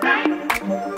Bye.